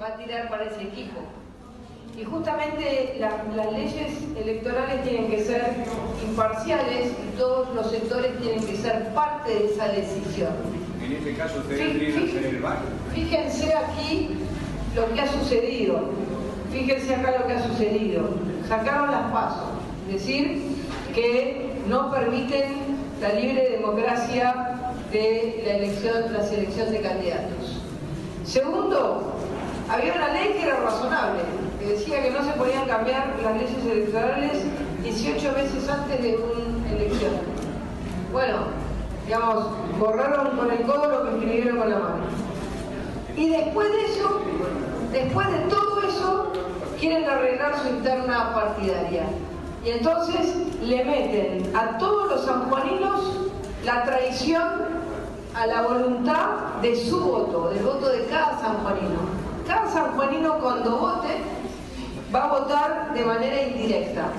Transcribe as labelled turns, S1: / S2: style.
S1: va a tirar para ese equipo. Y justamente la- las leyes electorales tienen que ser imparciales y todos los sectores tienen que ser parte de esa decisión.
S2: En este caso ustedes a
S1: fí-
S2: ser el bar.
S1: Fíjense aquí lo que ha sucedido. Fíjense acá lo que ha sucedido. Sacaron las pasos. Es decir, que no permiten la libre democracia de la elección, la selección de candidatos. Segundo, había una ley que era razonable, que decía que no se podían cambiar las leyes electorales 18 meses antes de una elección. Bueno, digamos, borraron con el codo lo que escribieron con la mano. Y después de eso, después de todo eso, quieren arreglar su interna partidaria. Y entonces le meten a todos los sanjuaninos la traición a la voluntad de su voto, del voto de cada sanjuanino. Cada sanjuanino cuando vote va a votar de manera indirecta.